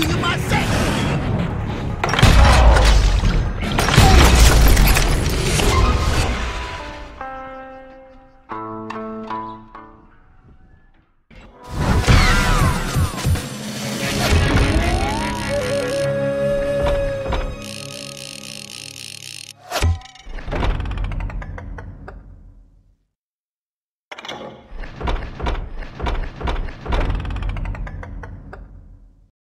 do myself!